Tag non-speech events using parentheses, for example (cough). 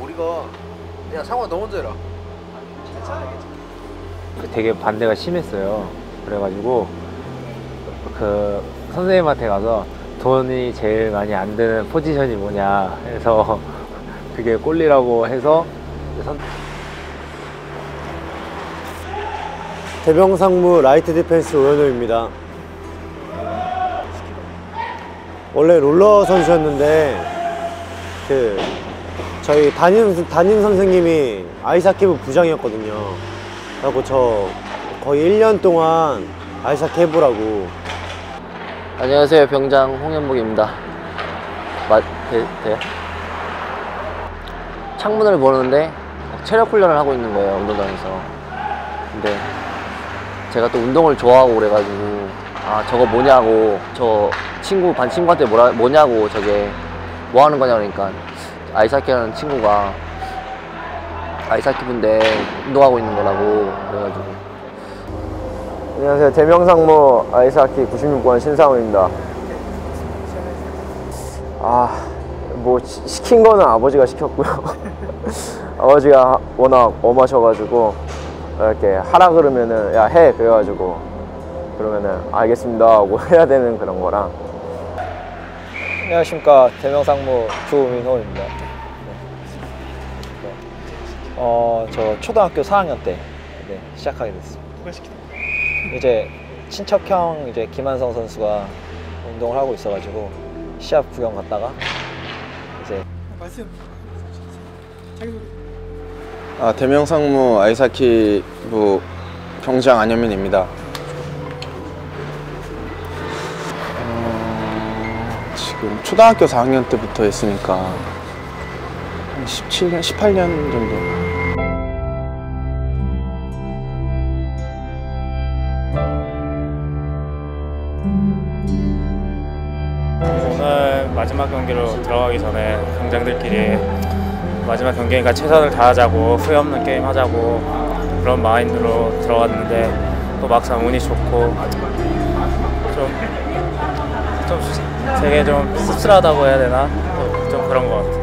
우리가 야 상화 너 먼저 해라 되게 반대가 심했어요. 그래가지고 그 선생님한테 가서 돈이 제일 많이 안 드는 포지션이 뭐냐 해서 (laughs) 그게 goalie라고 해서 선, 대명상무 right defense 오현우입니다. 원래 롤러 선수였는데 그 저희 담임 담임 선생님이 아이스하키부 부장이었거든요. 그래갖고 저 거의 1년 동안 해보라고 안녕하세요 병장 홍현복입니다 맞 돼, 돼요? 창문을 보는데 체력 훈련을 하고 있는 거예요 운동장에서 근데 제가 또 운동을 좋아하고 그래가지고 아 저거 뭐냐고 저 친구 반 친구한테 뭐라 뭐냐고 저게 뭐 하는 거냐 그러니까 아이스하키 하는 친구가 아이스하키 분데 운동하고 있는 거라고 그래가지고 안녕하세요. 대명상무 아이스하키 96번 신상훈입니다. 아, 뭐 시- 시킨 거는 아버지가 시켰고요. (laughs) 아버지가 워낙 엄하셔가지고 이렇게 하라 그러면은 야 해 그래가지고 그러면은 알겠습니다 하고 (laughs) 해야 되는 그런 거랑 안녕하십니까 대명상무 조민호입니다. 어, 저 초등학교 4학년 때 네, 시작하게 됐습니다. 이제 친척형 이제 김한성 선수가 운동을 하고 있어가지고 시합 구경 갔다가 이제 아, 대명상무 아이스하키부 병장 안현민입니다. 지금 초등학교 4학년 때부터 했으니까 한 17년, 18년 정도. 오늘 마지막 경기로 들어가기 전에 경장들끼리 마지막 경기니까 최선을 다하자고 후회 없는 게임 하자고 그런 마인드로 들어갔는데 또 막상 운이 좋고 되게 좀 씁쓸하다고 해야 되나? 또좀 그런 것 같아요.